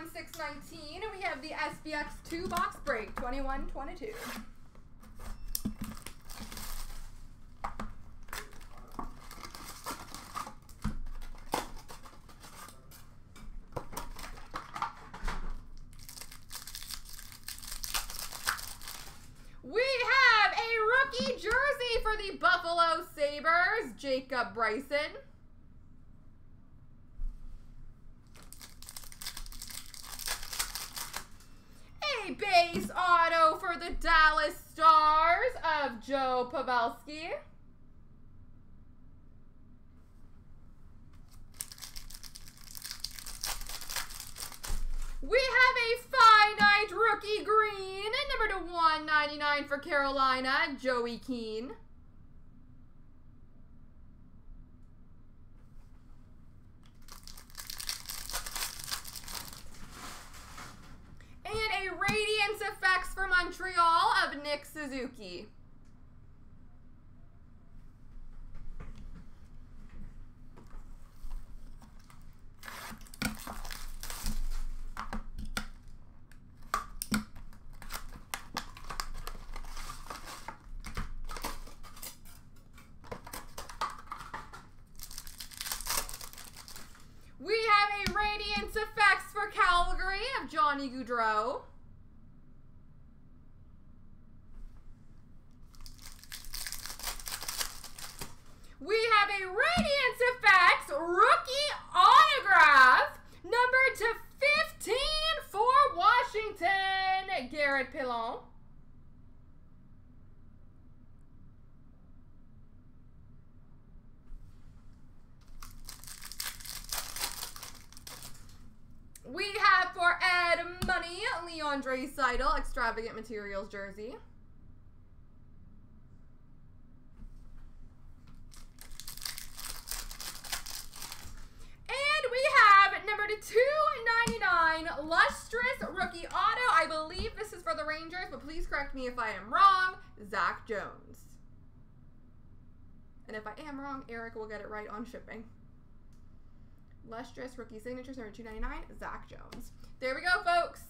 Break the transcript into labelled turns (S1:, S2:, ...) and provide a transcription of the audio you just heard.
S1: 21 619. And we have the SPX 2 box break 21 22. We have a rookie jersey for the Buffalo Sabres, Jacob Bryson. A base auto for the Dallas Stars of Joe Pavelski. We have a finite rookie green, and number to 199 for Carolina, Joey Keane. Radiance Effects for Montreal of Nick Suzuki. We have a Radiance Effects for Calgary of Johnny Gaudreau. We have a Radiance Effects rookie autograph, number to 15 for Garrett Pilon. We have for Ed Money, Leon Draisaitl, Extravagant Materials jersey. And we have number to 299, Lustrous Rookie Auto. I believe this is for the Rangers, but please correct me if I am wrong. Zach Jones. And if I am wrong, Eric will get it right on shipping. Lustrous Rookie Signatures, number 299, Zach Jones. There we go, folks.